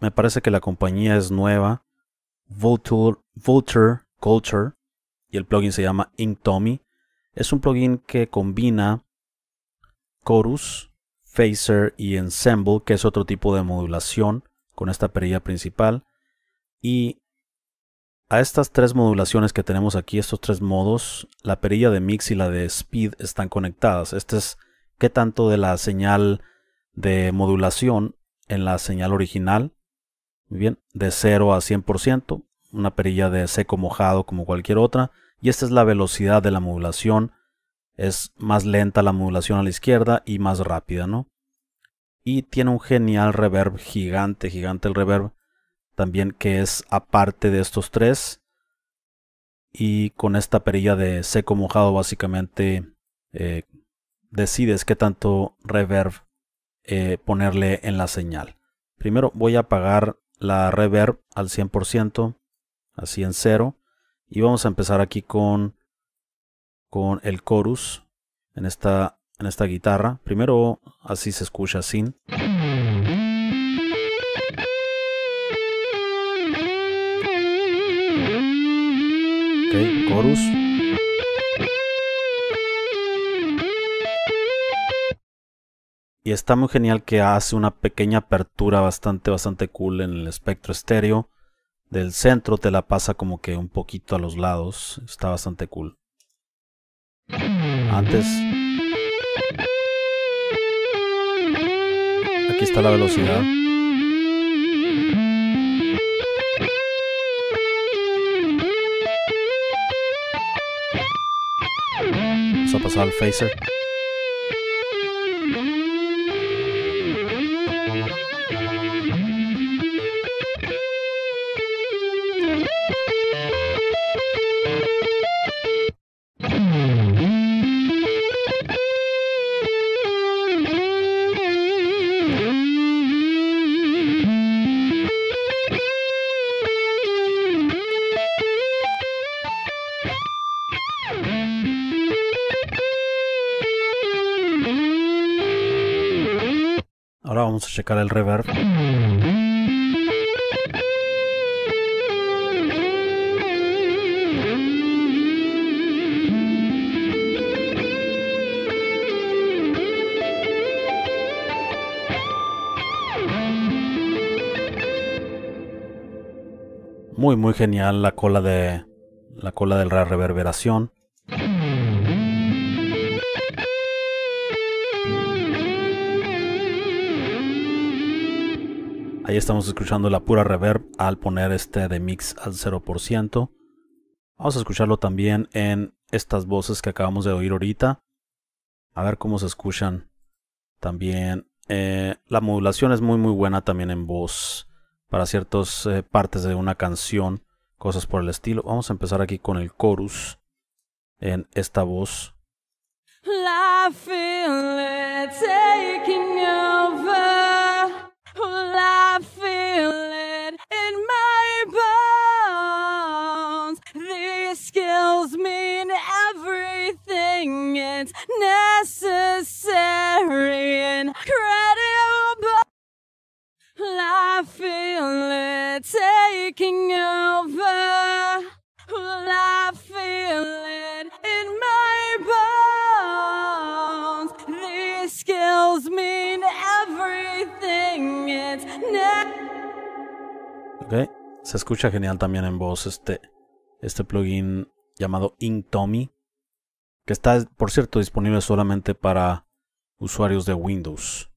me parece que la compañía es nueva, Vulture, Culture, y el plugin se llama Inktomi. Es un plugin que combina Chorus, Phaser y Ensemble, que es otro tipo de modulación con esta perilla principal. Y a estas tres modulaciones que tenemos aquí, estos tres modos, la perilla de mix y la de speed están conectadas. Este es qué tanto de la señal de modulación en la señal original. Muy bien, de 0 a 100%, una perilla de seco mojado como cualquier otra. Y esta es la velocidad de la modulación. Es más lenta la modulación a la izquierda y más rápida, ¿no? Y tiene un genial reverb gigante, gigante el reverb. También que es aparte de estos tres. Y con esta perilla de seco mojado básicamente eh, decides qué tanto reverb eh, ponerle en la señal. Primero voy a apagar la reverb al 100%, así en cero. Y vamos a empezar aquí con, con el chorus en esta, en esta guitarra. Primero así se escucha sin. Chorus. Y está muy genial que hace una pequeña apertura bastante, bastante cool en el espectro estéreo. Del centro te la pasa como que un poquito a los lados. Está bastante cool. Antes. Aquí está la velocidad. Vamos a pasar al phaser. Vamos a checar el reverb. Muy muy genial la cola de la cola de la reverberación. Ahí estamos escuchando la pura reverb al poner este de mix al 0%. Vamos a escucharlo también en estas voces que acabamos de oír ahorita. A ver cómo se escuchan también. Eh, la modulación es muy muy buena también en voz para ciertas eh, partes de una canción, cosas por el estilo. Vamos a empezar aquí con el chorus en esta voz. Necessary and credible. I feel it taking over. I feel it in my bones. These skills mean everything. It's Ok, se escucha genial también en voz este, este plugin llamado Inktomi, que está, por cierto, disponible solamente para usuarios de Windows.